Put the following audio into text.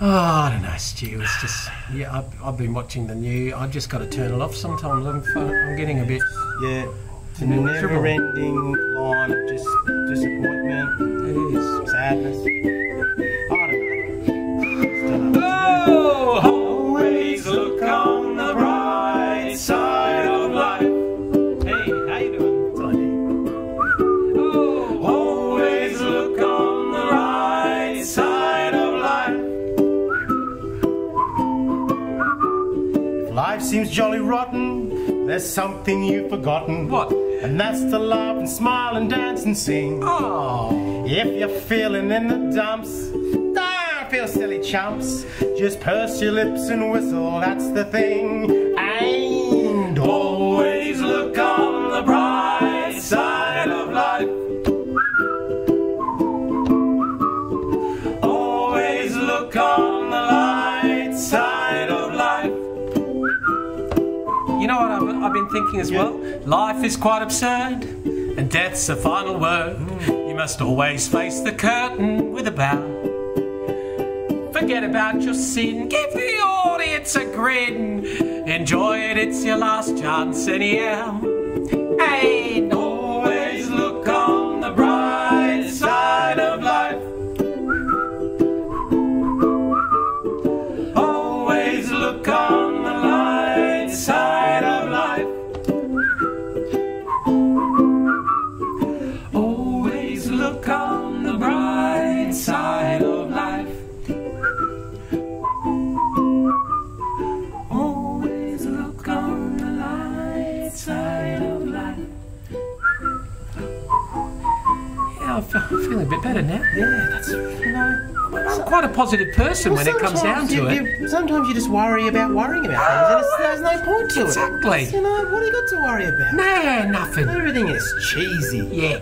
Oh, I don't know, Stu. It's just yeah. I've, I've been watching the new. I've just got to turn it off sometimes. I'm, I'm getting a bit. Yeah. It's a Miserable. never-ending line of just disappointment, It is. sadness. Life. Seems jolly rotten. There's something you've forgotten. What? And that's to laugh and smile and dance and sing. Oh, If you're feeling in the dumps, don't feel silly chumps. Just purse your lips and whistle, that's the thing. And always look on the bright side of life. Always look on You know what I've, I've been thinking as well? Life is quite absurd, and death's the final word. You must always face the curtain with a bow. Forget about your sin, give the audience a grin. Enjoy it, it's your last chance anyhow. Yeah, I feel- I'm feeling a bit better now. yeah, that's you know. I'm quite a positive person when it comes down sometimes to you, it. you- sometimes you just worry about worrying about things, and it's, there's no point to Exactly. it. You know what do you got to worry about? Nah, nothing. Everything is cheesy. Yeah.